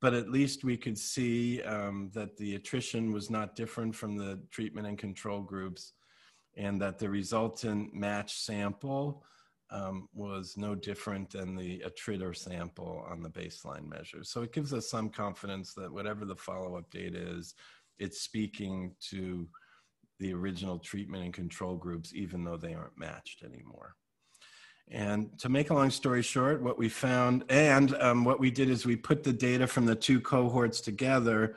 but at least we could see um, that the attrition was not different from the treatment and control groups and that the resultant match sample um, was no different than the attritor sample on the baseline measure. So it gives us some confidence that whatever the follow-up data is, it's speaking to the original treatment and control groups, even though they aren't matched anymore. And to make a long story short, what we found and um, what we did is we put the data from the two cohorts together,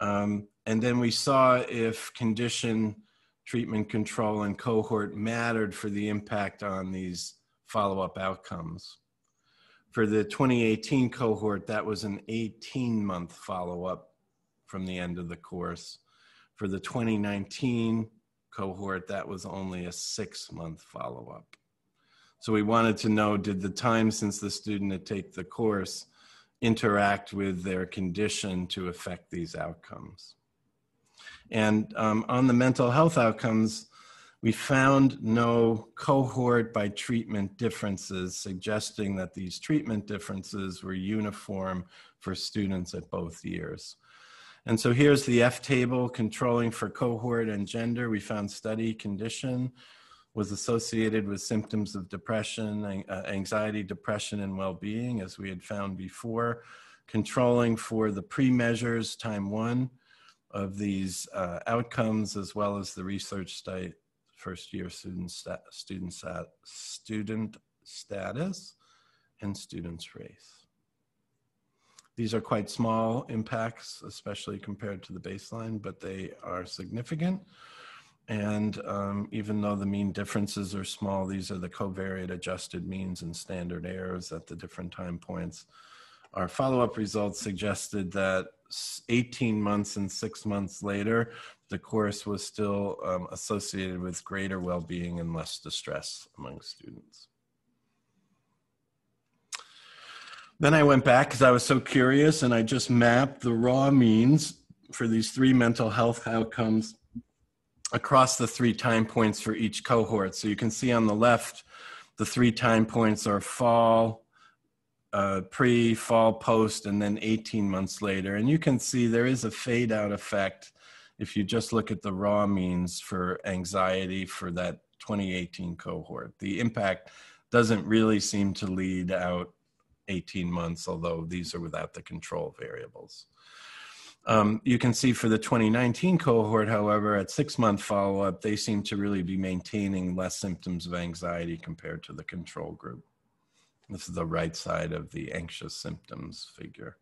um, and then we saw if condition, treatment control, and cohort mattered for the impact on these follow up outcomes. For the 2018 cohort, that was an 18 month follow up from the end of the course. For the 2019 cohort, that was only a six month follow up. So we wanted to know, did the time since the student had taken the course interact with their condition to affect these outcomes? And um, on the mental health outcomes, we found no cohort by treatment differences, suggesting that these treatment differences were uniform for students at both years. And so here's the F table controlling for cohort and gender. We found study condition, was associated with symptoms of depression, uh, anxiety, depression, and well being, as we had found before. Controlling for the pre measures, time one of these uh, outcomes, as well as the research state, first year student, stat, student, stat, student status and students' race. These are quite small impacts, especially compared to the baseline, but they are significant. And um, even though the mean differences are small, these are the covariate adjusted means and standard errors at the different time points. Our follow up results suggested that 18 months and six months later, the course was still um, associated with greater well being and less distress among students. Then I went back because I was so curious and I just mapped the raw means for these three mental health outcomes across the three time points for each cohort. So you can see on the left, the three time points are fall, uh, pre, fall, post, and then 18 months later. And you can see there is a fade out effect if you just look at the raw means for anxiety for that 2018 cohort. The impact doesn't really seem to lead out 18 months, although these are without the control variables. Um, you can see for the 2019 cohort, however, at six month follow up, they seem to really be maintaining less symptoms of anxiety compared to the control group. This is the right side of the anxious symptoms figure.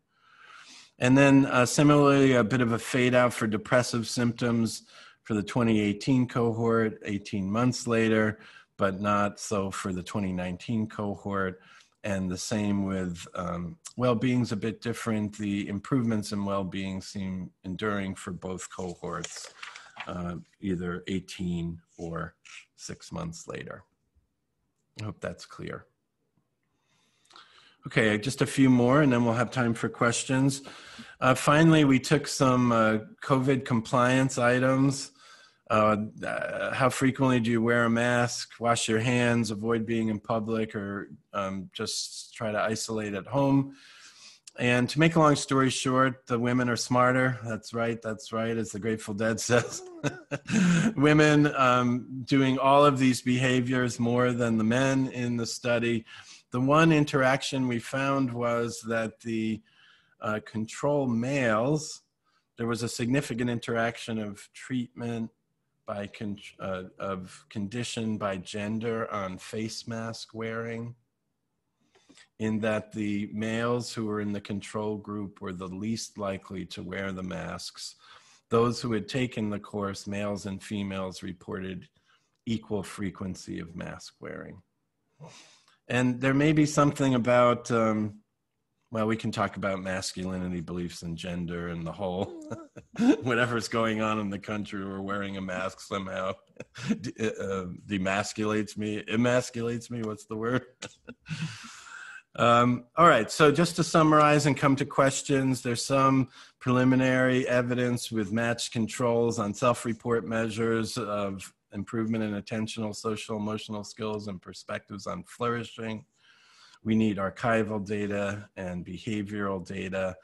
And then uh, similarly, a bit of a fade out for depressive symptoms for the 2018 cohort, 18 months later. but not so for the 2019 cohort. And the same with um, well-being's a bit different. The improvements in well-being seem enduring for both cohorts, uh, either 18 or six months later. I hope that's clear. Okay, just a few more and then we'll have time for questions. Uh, finally, we took some uh, COVID compliance items. Uh, uh, how frequently do you wear a mask? Wash your hands, avoid being in public, or um, just try to isolate at home. And to make a long story short, the women are smarter. That's right. That's right. As the Grateful Dead says, women um, doing all of these behaviors more than the men in the study. The one interaction we found was that the uh, control males, there was a significant interaction of treatment by con- uh, of condition by gender on face mask wearing in that the males who were in the control group were the least likely to wear the masks. Those who had taken the course, males and females, reported equal frequency of mask wearing. And there may be something about um, well, we can talk about masculinity beliefs and gender and the whole whatever's going on in the country. We're wearing a mask somehow uh, demasculates me, emasculates me. What's the word? um, all right. So just to summarize and come to questions, there's some preliminary evidence with matched controls on self-report measures of improvement in attentional, social, emotional skills and perspectives on flourishing we need archival data and behavioral data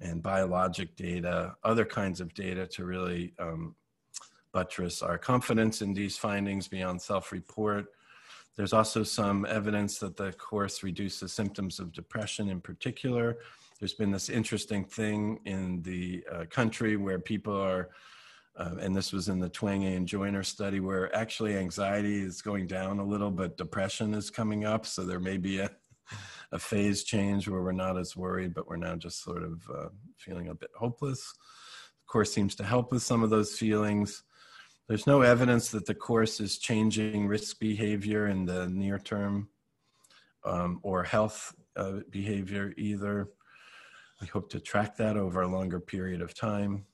and biologic data, other kinds of data to really um, buttress our confidence in these findings beyond self-report. There's also some evidence that the course reduces symptoms of depression in particular. There's been this interesting thing in the uh, country where people are, uh, and this was in the Twenge and Joiner study, where actually anxiety is going down a little, but depression is coming up. So there may be a a phase change where we're not as worried, but we're now just sort of uh, feeling a bit hopeless. The course seems to help with some of those feelings. There's no evidence that the course is changing risk behavior in the near term um, or health uh, behavior either. We hope to track that over a longer period of time.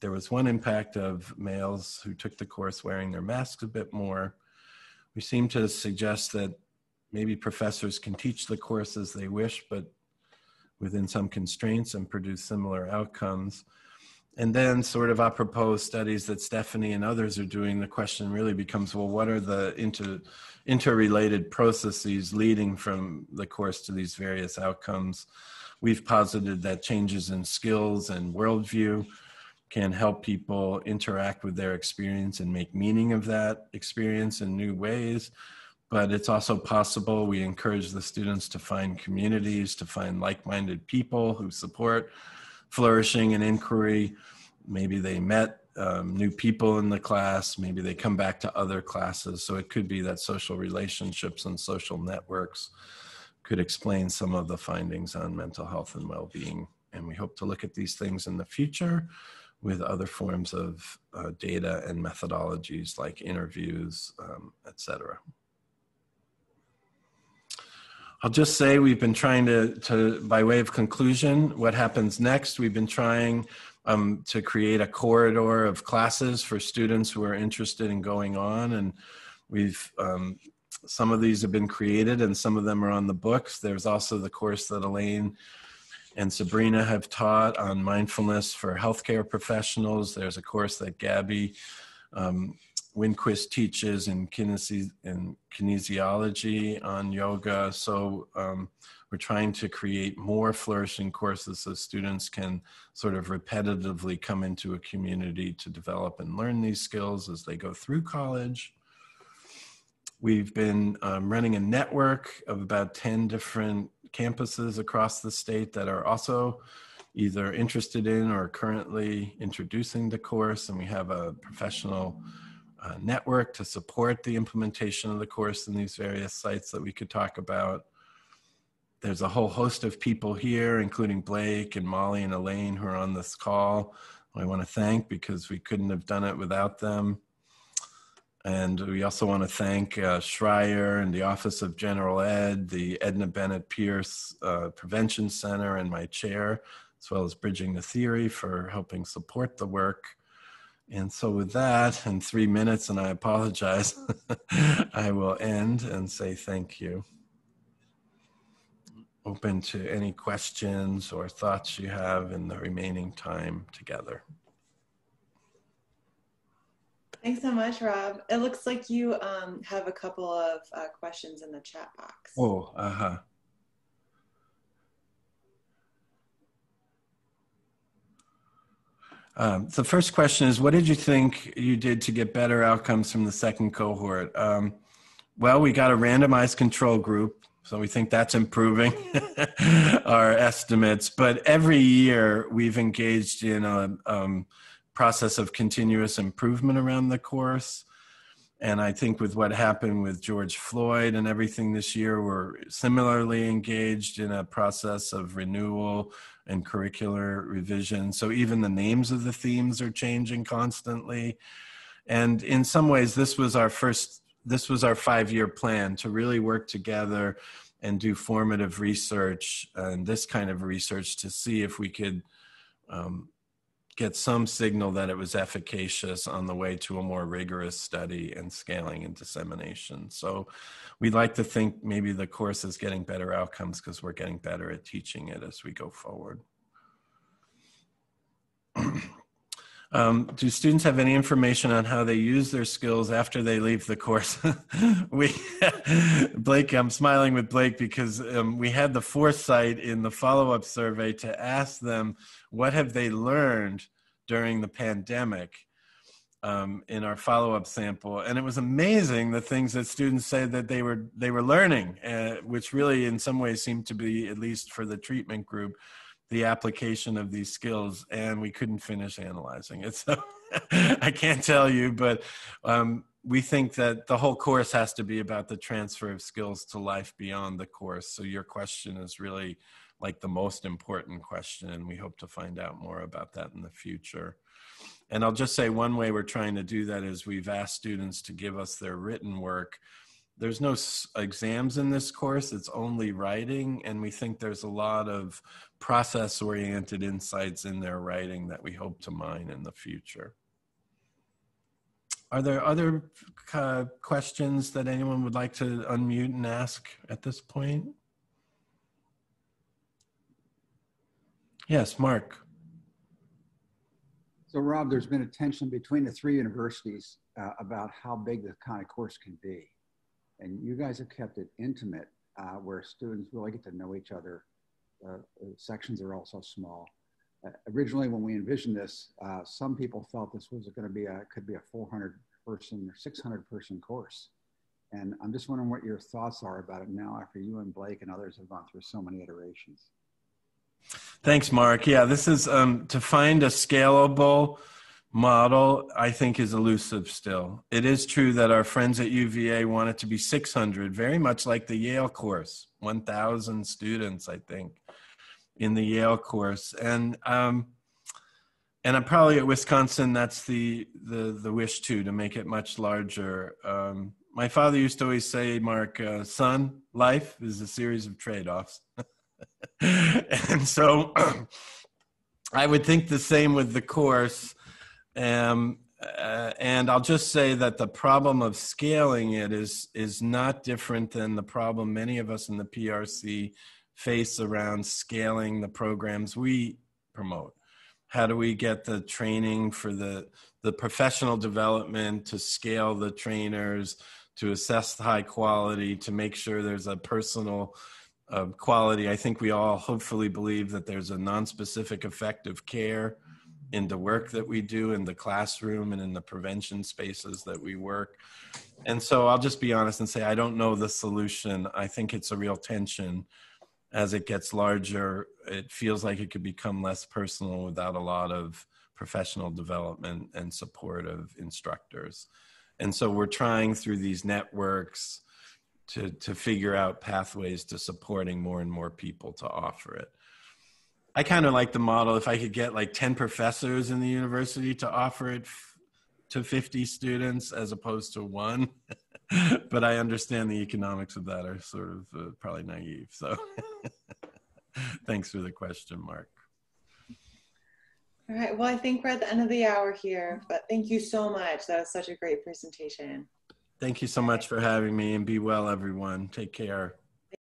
There was one impact of males who took the course wearing their masks a bit more. We seem to suggest that maybe professors can teach the course as they wish, but within some constraints and produce similar outcomes. And then, sort of apropos studies that Stephanie and others are doing, the question really becomes well, what are the inter, interrelated processes leading from the course to these various outcomes? We've posited that changes in skills and worldview can help people interact with their experience and make meaning of that experience in new ways but it's also possible we encourage the students to find communities, to find like minded people who support flourishing and inquiry. Maybe they met um, new people in the class, maybe they come back to other classes. So it could be that social relationships and social networks could explain some of the findings on mental health and well being. And we hope to look at these things in the future with other forms of uh, data and methodologies like interviews, um, et cetera. I'll just say we've been trying to, to by way of conclusion, what happens next. We've been trying um, to create a corridor of classes for students who are interested in going on, and we've um, some of these have been created and some of them are on the books. There's also the course that Elaine and Sabrina have taught on mindfulness for healthcare professionals. There's a course that Gabby um, Winquist teaches in, kinesi- in kinesiology on yoga. So um, we're trying to create more flourishing courses so students can sort of repetitively come into a community to develop and learn these skills as they go through college. We've been um, running a network of about 10 different campuses across the state that are also either interested in or currently introducing the course. And we have a professional uh, network to support the implementation of the course in these various sites that we could talk about. There's a whole host of people here, including Blake and Molly and Elaine, who are on this call. I want to thank because we couldn't have done it without them. And we also want to thank uh, Schreyer and the Office of General Ed, the Edna Bennett Pierce uh, Prevention Center, and my chair, as well as Bridging the Theory for helping support the work. And so, with that, in three minutes, and I apologize, I will end and say thank you. Open to any questions or thoughts you have in the remaining time together. Thanks so much, Rob. It looks like you um, have a couple of uh, questions in the chat box. Oh, uh huh. Um, the first question is What did you think you did to get better outcomes from the second cohort? Um, well, we got a randomized control group, so we think that's improving our estimates. But every year we've engaged in a um, process of continuous improvement around the course. And I think with what happened with George Floyd and everything this year, we're similarly engaged in a process of renewal and curricular revision. So even the names of the themes are changing constantly. And in some ways, this was our first, this was our five year plan to really work together and do formative research and this kind of research to see if we could um, get some signal that it was efficacious on the way to a more rigorous study and scaling and dissemination. So we'd like to think maybe the course is getting better outcomes because we're getting better at teaching it as we go forward. Um, do students have any information on how they use their skills after they leave the course? we, Blake, I'm smiling with Blake because um, we had the foresight in the follow-up survey to ask them what have they learned during the pandemic um, in our follow-up sample, and it was amazing the things that students said that they were they were learning, uh, which really, in some ways, seemed to be at least for the treatment group the application of these skills and we couldn't finish analyzing it so i can't tell you but um, we think that the whole course has to be about the transfer of skills to life beyond the course so your question is really like the most important question and we hope to find out more about that in the future. And i'll just say one way we're trying to do that is we've asked students to give us their written work there's no exams in this course it's only writing and we think there's a lot of process oriented insights in their writing that we hope to mine in the future. Are there other uh, questions that anyone would like to unmute and ask at this point? Yes mark. So rob there's been a tension between the three universities uh, about how big the kind of course can be and you guys have kept it intimate uh, where students really get to know each other. Uh, sections are also small. Uh, originally, when we envisioned this, uh, some people felt this was going to be a could be a 400 person or 600 person course. And I'm just wondering what your thoughts are about it now after you and Blake and others have gone through so many iterations. Thanks, Mark. Yeah, this is um, to find a scalable model, I think, is elusive still. It is true that our friends at UVA want it to be 600, very much like the Yale course, 1,000 students, I think, in the Yale course. And, um, and I'm probably at Wisconsin, that's the, the, the wish too, to make it much larger. Um, my father used to always say, Mark, uh, son, life is a series of trade offs. and so I would think the same with the course um, uh, and I'll just say that the problem of scaling it is is not different than the problem many of us in the PRC face around scaling the programs we promote. How do we get the training for the the professional development to scale the trainers, to assess the high quality, to make sure there's a personal uh, quality? I think we all hopefully believe that there's a non-specific effective care in the work that we do in the classroom and in the prevention spaces that we work. And so I'll just be honest and say I don't know the solution. I think it's a real tension as it gets larger. It feels like it could become less personal without a lot of professional development and support of instructors. And so we're trying through these networks to, to figure out pathways to supporting more and more people to offer it. I kind of like the model if I could get like 10 professors in the university to offer it to 50 students as opposed to one. but I understand the economics of that are sort of uh, probably naive. So thanks for the question, Mark. All right. Well, I think we're at the end of the hour here, but thank you so much. That was such a great presentation. Thank you so much for having me and be well, everyone. Take care.